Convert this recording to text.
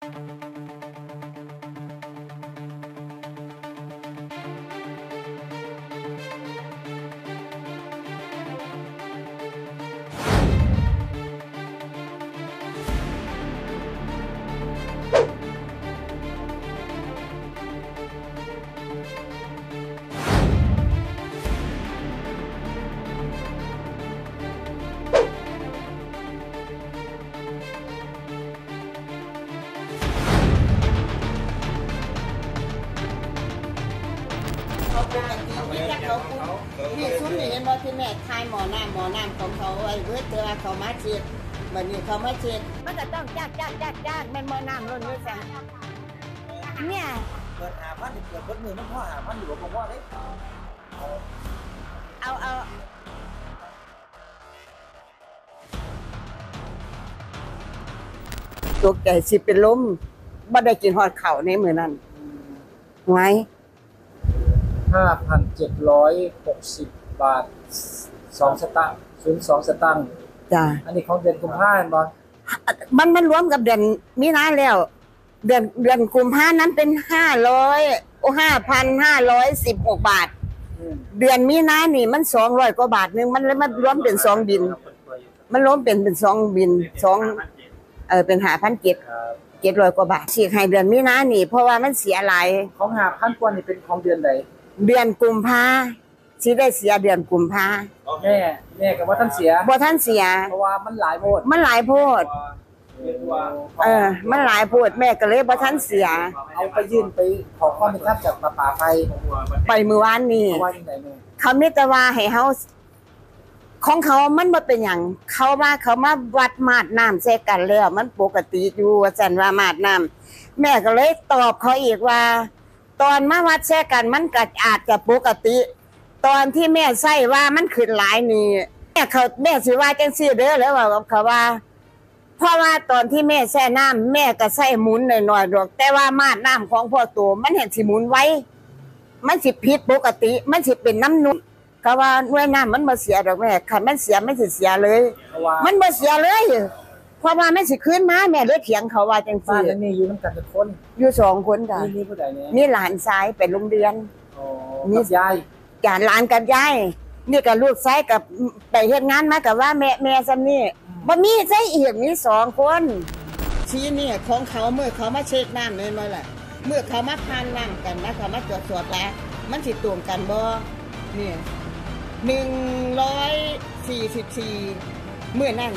เข ปกติที่แรกเขาคุ้มนี่ซุ้มนี่เห็นบ่ที่แม่ทายหมอน้ำหมอน้ำของเขาไอ้เวทเจอเขามาเช็ดมัดนี่เขามาเช็ดมันจะต้องจัาจัาจัาจัางแม่นหมอน้ำล้นอยู่ซั่เนี่ยเกิดหาพันเกิดเบิดมือมันพ่อหาพันอยู่บผมว่าเลยเอาเอาตักใจสิเป็นล้มบ่ได้กินฮอดข่าวในมือนั่นไง 5,760 บาท 2 สตางค์02สองสตางค์จ้าอันนี้ของเดือนกุมภาพันธ์บ่มันมันรวมกับเดือนมีนาแล้ว เดือนเดือนกุมภานั้นเป็นห้าร้อยโอห้าพันห้าร้อยสิบหกบาทเดือนมีนานี่มันสองร้อยกว่าบาทนึงมันแล้วมันรวมเป็นสองบิน มันรวมเป็นเป็นสองบินสองเออเป็นห้าพันเจ็ดเจ็ดร้อยกว่าบาทฉีกให้เดือนมีนานี่ เพราะว่ามันเสียหลายของห้าพันกว่านี่เป็นของเดือนใด เดือนกุมภาสิได้เสียเดือนกุมภาแม่แม่กับว่าท่านเสียบ่ท่านเสีย เพราะว่ามันหลายโพดมันหลายโพดเออ มันหลายโพดแม่ก็เลยบ่ท่านเสีย เอาไปยื่นไปขอความเป็นธรรมจากป่าป่าไฟไปมื้อวานนี้เพราะว่าอย่างไรแม่เขามีแต่ว่าให้เฮาของเขามันบ่เป็นหยังเขาว่าเขามาวัดมาดน้ำใส่กันแล้วมันปกติอยู่ว่าซั่นว่ามาดน้ำแม่ก็เลยตอบเขาอีกว่า ตอนมาวัดแช่กันมันก็อาจจะปกติ ตอนที่แม่ใส่ว่ามันขึ้นหลายนี่แม่เขาแม่สิว่าจังซี่เด้อแล้วว่ากับเขาว่า เพราะว่าตอนที่แม่แช่น้ำแม่ก็ใส่หมุนหน่อยๆดอก แต่ว่ามาดน้ำของพ่อตัวมันเห็นสิหมุนไว้ มันสิผิดปกติ มันสิเป็นน้ำนุ่มก็ว่าหน่วยน้ำมันบ่เสียดอกแม่คันมันเสียมันสิเสียเลยเพราะว่ามันบ่เสียเลย เพราะว่ามันสิคืนมาแม่เลยเถียงเขาว่าจังบ้าซี่นนั้นนี่อยู่น้ำกันเป็นคนอยู่สองคนจ้ะนี่นี่ผู้ใดเนี่ยมีหลานชายไปโรงเรียน อ๋อกับยายจ้ะหลานกับยายนี่กับลูกชายกับไปเฮ็ดงานมากับว่าแม่แม่ซำนี่บ่มีใช่อีกมีสองคน ชี้นี่ของเขาเมื่อเขามาเช็คน้ำเลยมาล่ะเมื่อเขามาพานน้ำกันนะเขามาตรวจสอบแล้วมันสิตรงกันบ่นี่หนึ่งร้อยสี่สิบสี่เมื่อนั่น